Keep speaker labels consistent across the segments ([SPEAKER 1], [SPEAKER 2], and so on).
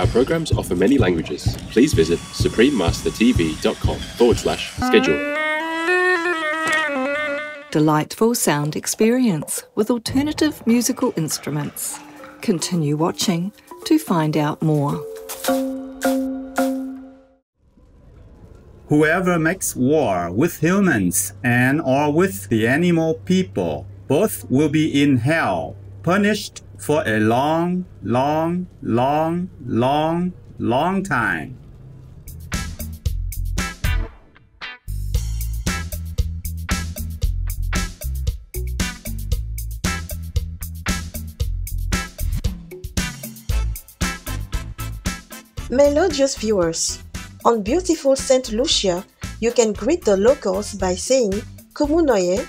[SPEAKER 1] Our programs offer many languages. Please visit suprememastertv.com forward slash schedule.
[SPEAKER 2] Delightful sound experience with alternative musical instruments. Continue watching to find out more.
[SPEAKER 3] Whoever makes war with humans and or with the animal people, both will be in hell, punished for a long, long, long, long, long time.
[SPEAKER 4] Melodious viewers, on beautiful St. Lucia, you can greet the locals by saying Kumunoye.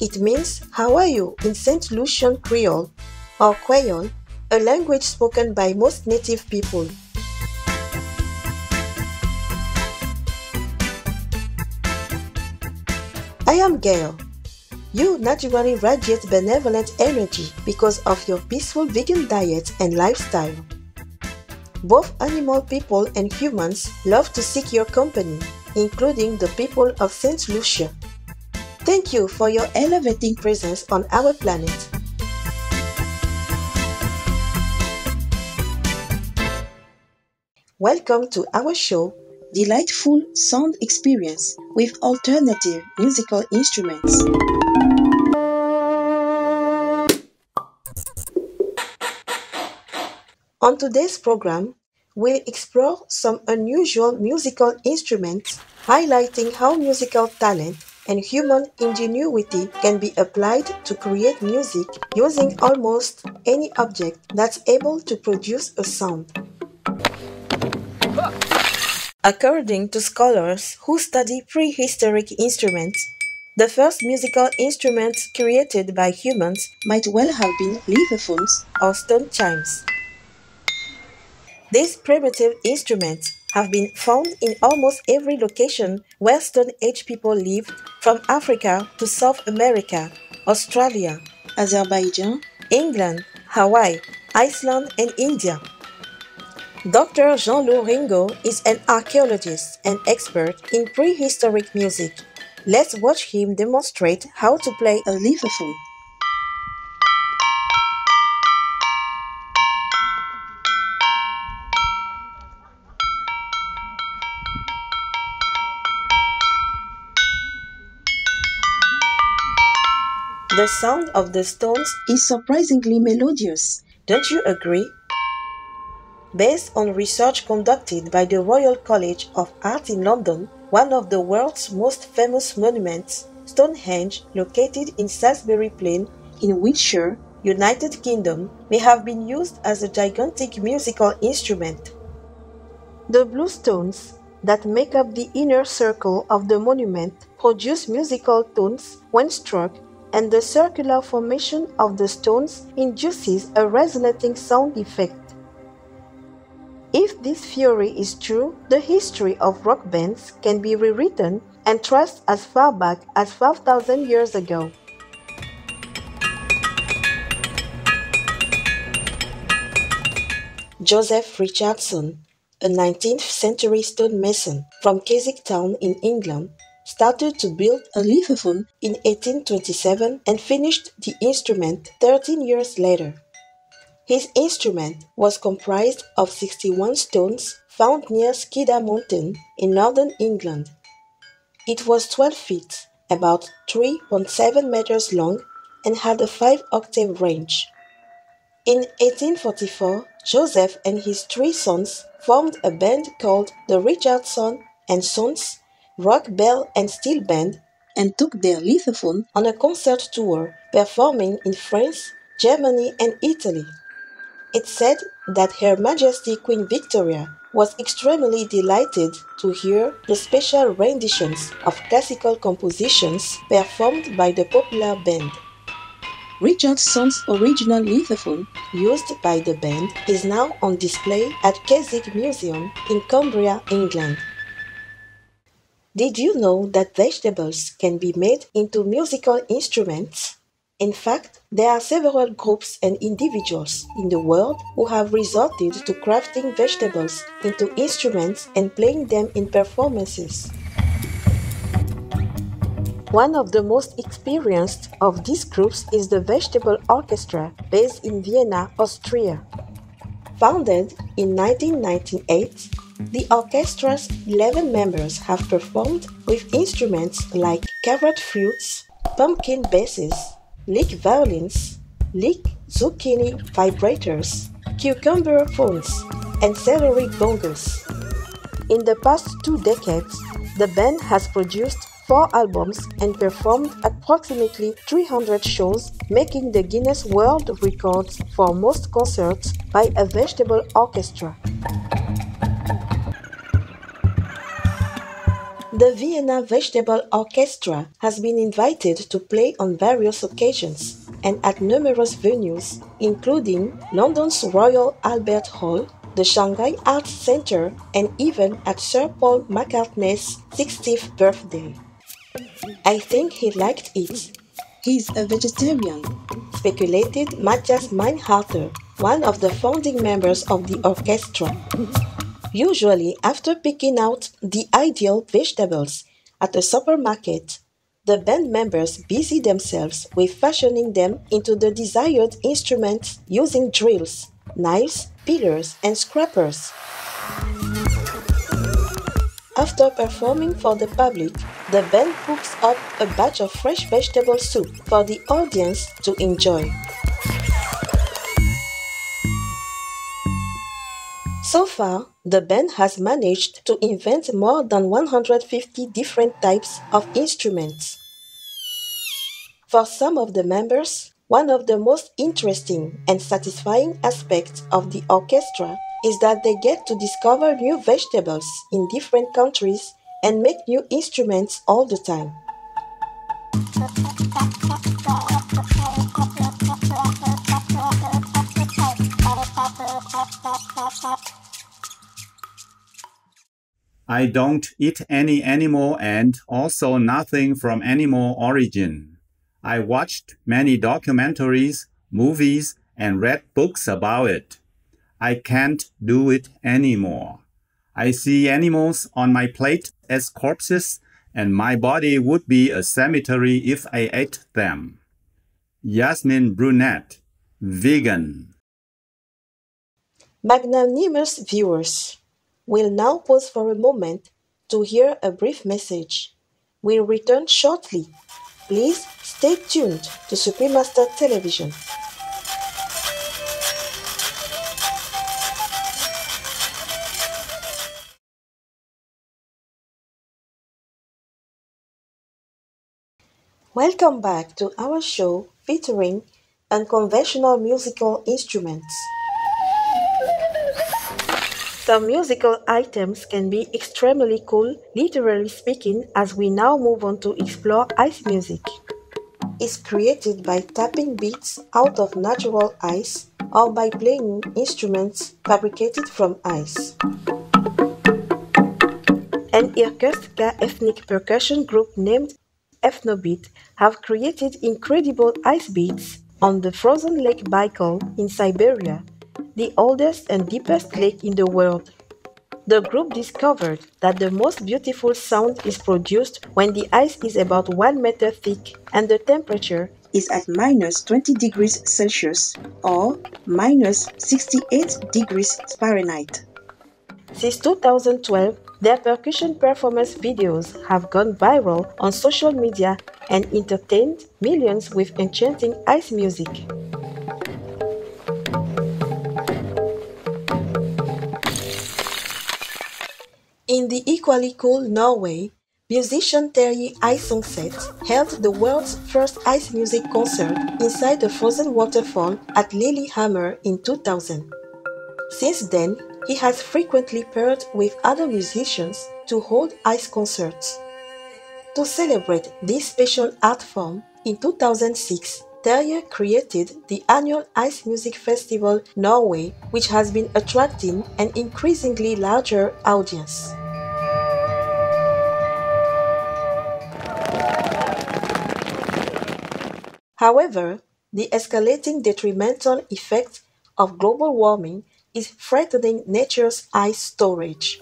[SPEAKER 4] It means how are you in St. Lucian Creole or Creole, a language spoken by most native people. I am Gail. You naturally radiate benevolent energy because of your peaceful vegan diet and lifestyle. Both animal people and humans love to seek your company, including the people of St. Lucia. Thank you for your elevating presence on our planet. Welcome to our show, Delightful Sound Experience with Alternative Musical Instruments. On today's program, we'll explore some unusual musical instruments, highlighting how musical talent and human ingenuity can be applied to create music using almost any object that's able to produce a sound. According to scholars who study prehistoric instruments, the first musical instruments created by humans might well have been lithophones or stone chimes. These primitive instruments have been found in almost every location where Stone Age people lived, from Africa to South America, Australia, Azerbaijan, England, Hawaii, Iceland, and India. Dr. Jean-Loup Ringot is an archaeologist and expert in prehistoric music. Let's watch him demonstrate how to play a lithophone. The sound of the stones is surprisingly melodious. Don't you agree? Based on research conducted by the Royal College of Art in London, one of the world's most famous monuments, Stonehenge, located in Salisbury Plain in Wiltshire, United Kingdom, may have been used as a gigantic musical instrument. The blue stones that make up the inner circle of the monument produce musical tones when struck and the circular formation of the stones induces a resonating sound effect. If this theory is true, the history of rock bands can be rewritten and traced as far back as 5,000 years ago. Joseph Richardson, a 19th century stonemason from Keswick Town in England, started to build a lithophone in 1827 and finished the instrument 13 years later. His instrument was comprised of 61 stones found near Skiddaw Mountain in northern England. It was 12 feet, about 3.7 meters long, and had a 5 octave range. In 1844, Joseph and his three sons formed a band called the Richardson and Sons Rock Bell and Steel Band and took their lithophone on a concert tour, performing in France, Germany, and Italy. It's said that Her Majesty Queen Victoria was extremely delighted to hear the special renditions of classical compositions performed by the popular band. Richardson's original lithophone, used by the band, is now on display at Keswick Museum in Cumbria, England. Did you know that vegetables can be made into musical instruments? In fact, there are several groups and individuals in the world who have resorted to crafting vegetables into instruments and playing them in performances. One of the most experienced of these groups is the Vegetable Orchestra, based in Vienna, Austria. Founded in 1998, the orchestra's 11 members have performed with instruments like carrot flutes, pumpkin basses, leek violins, leek zucchini vibrators, cucumber phones, and celery bongos. In the past two decades, the band has produced four albums and performed approximately 300 shows, making the Guinness World Records for most concerts by a vegetable orchestra. The Vienna Vegetable Orchestra has been invited to play on various occasions and at numerous venues, including London's Royal Albert Hall, the Shanghai Arts Center, and even at Sir Paul McCartney's 60th birthday. I think he liked it. He's a vegetarian, speculated Matthias Meinharter, one of the founding members of the orchestra. Usually, after picking out the ideal vegetables at a supermarket, the band members busy themselves with fashioning them into the desired instruments using drills, knives, peelers, and scrapers. After performing for the public, the band cooks up a batch of fresh vegetable soup for the audience to enjoy. So far, the band has managed to invent more than 150 different types of instruments. For some of the members, one of the most interesting and satisfying aspects of the orchestra is that they get to discover new vegetables in different countries and make new instruments all the time.
[SPEAKER 3] I don't eat any animal and also nothing from animal origin. I watched many documentaries, movies, and read books about it. I can't do it anymore. I see animals on my plate as corpses, and my body would be a cemetery if I ate them. Yasmin Brunette, vegan.
[SPEAKER 4] Magnanimous viewers, we'll now pause for a moment to hear a brief message. We'll return shortly. Please stay tuned to Supreme Master Television. Welcome back to our show featuring unconventional musical instruments. Some musical items can be extremely cool, literally speaking, as we now move on to explore ice music. It's created by tapping beats out of natural ice or by playing instruments fabricated from ice. An Irkutsk ethnic percussion group named Ethnobeat have created incredible ice beats on the frozen Lake Baikal in Siberia, the oldest and deepest lake in the world. The group discovered that the most beautiful sound is produced when the ice is about 1 meter thick and the temperature is at minus 20 degrees Celsius or minus 68 degrees Fahrenheit. Since 2012, their percussion performance videos have gone viral on social media and entertained millions with enchanting ice music. In the equally cool Norway, musician Terje Isungset held the world's first ice music concert inside a frozen waterfall at Lillehammer in 2000. Since then, he has frequently paired with other musicians to hold ice concerts. To celebrate this special art form, in 2006, Terje created the annual Ice Music Festival Norway, which has been attracting an increasingly larger audience. However, the escalating detrimental effect of global warming is threatening nature's ice storage.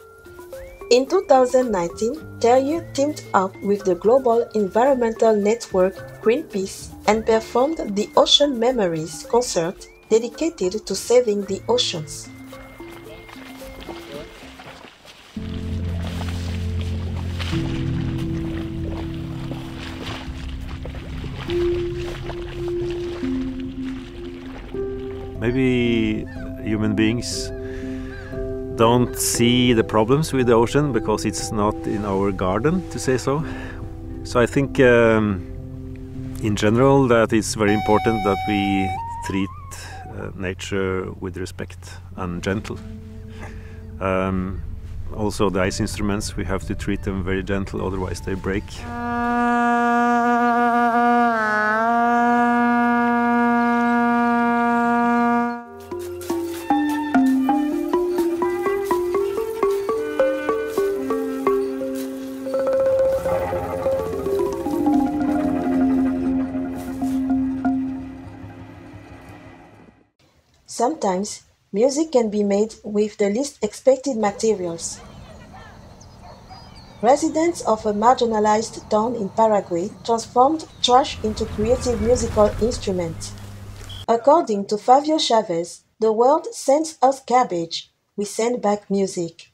[SPEAKER 4] In 2019, Terje teamed up with the global environmental network Greenpeace and performed the Ocean Memories concert dedicated to saving the oceans.
[SPEAKER 5] Maybe human beings don't see the problems with the ocean because it's not in our garden, to say so. So I think, um, in general, that it's very important that we treat uh, nature with respect and gentle. Um, also, the ice instruments we have to treat them very gentle, otherwise they break.
[SPEAKER 4] Sometimes, music can be made with the least expected materials. Residents of a marginalized town in Paraguay transformed trash into creative musical instruments. According to Favio Chavez, the world sends us garbage, we send back music.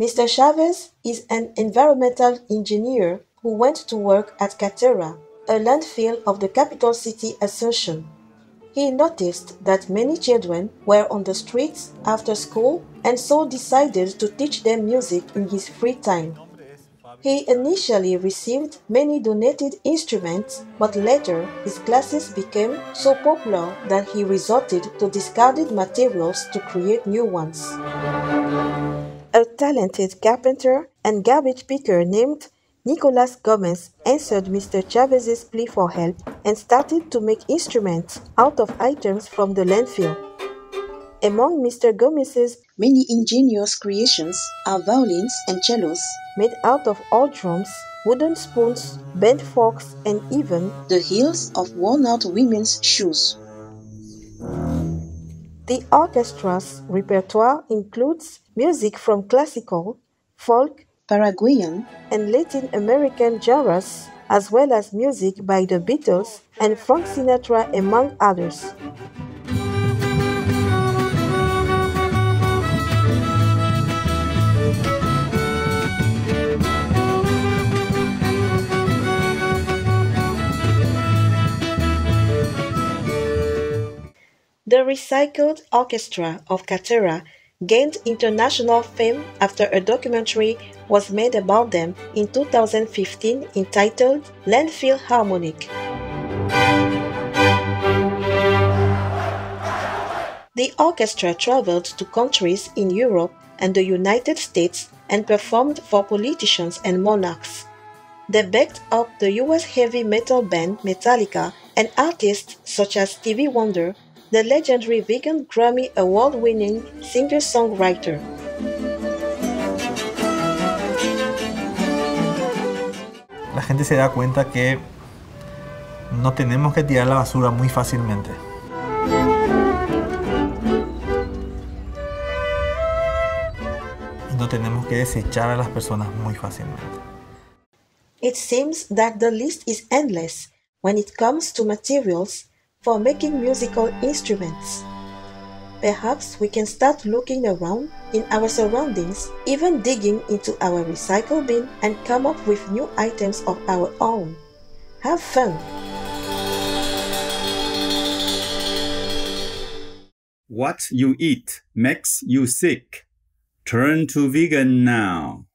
[SPEAKER 4] Mr. Chavez is an environmental engineer who went to work at Cateura, a landfill of the capital city Asunción. He noticed that many children were on the streets after school and so decided to teach them music in his free time. He initially received many donated instruments, but later his classes became so popular that he resorted to discarded materials to create new ones. A talented carpenter and garbage picker named Nicolas Gomez answered Mr. Chavez's plea for help and started to make instruments out of items from the landfill. Among Mr. Gomez's many ingenious creations are violins and cellos made out of old drums, wooden spoons, bent forks, and even the heels of worn out women's shoes. The orchestra's repertoire includes music from classical, folk, Paraguayan, and Latin American genres, as well as music by the Beatles and Frank Sinatra, among others. The recycled orchestra of Cateura gained international fame after a documentary was made about them in 2015 entitled Landfill Harmonic. The orchestra traveled to countries in Europe and the United States and performed for politicians and monarchs. They backed up the US heavy metal band Metallica and artists such as Stevie Wonder, the legendary vegan Grammy award winning singer songwriter.
[SPEAKER 6] La gente se da cuenta que no tenemos que tirar la basura muy fácilmente. Y no tenemos que desechar a las personas muy fácilmente.
[SPEAKER 4] It seems that the list is endless when it comes to materials for making musical instruments. Perhaps we can start looking around in our surroundings, even digging into our recycle bin and come up with new items of our own. Have fun!
[SPEAKER 3] What you eat makes you sick. Turn to vegan now.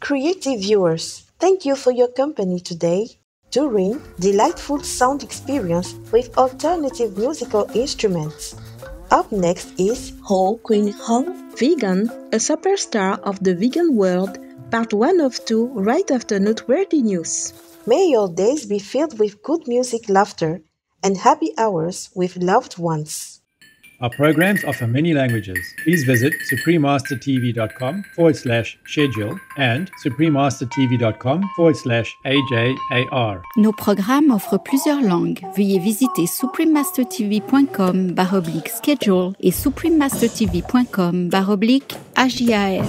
[SPEAKER 4] Creative viewers, thank you for your company today. During delightful sound experience with alternative musical instruments. Up next is Ho Queen Hong, vegan, a superstar of the vegan world, part 1 of 2 right after noteworthy news. May your days be filled with good music, laughter, and happy hours with loved ones.
[SPEAKER 7] Our programs offer many languages. Please visit suprememastertv.com forward slash schedule and suprememastertv.com forward slash AJAR.
[SPEAKER 8] Nos programmes offrent plusieurs langues. Veuillez visiter suprememastertv.com baroblique schedule et suprememastertv.com baroblique AJAR.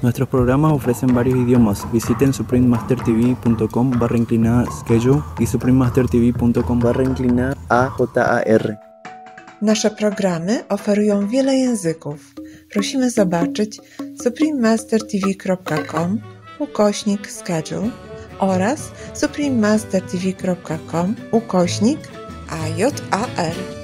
[SPEAKER 9] Nuestros programas ofrecen varios idiomas. Visiten suprememastertv.com barra inclinada schedule y suprememastertv.com barra inclinada AJAR.
[SPEAKER 10] Nasze programy oferują wiele języków. Prosimy zobaczyć suprememastertv.com ukośnik schedule oraz suprememastertv.com ukośnik AJAR.